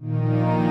Música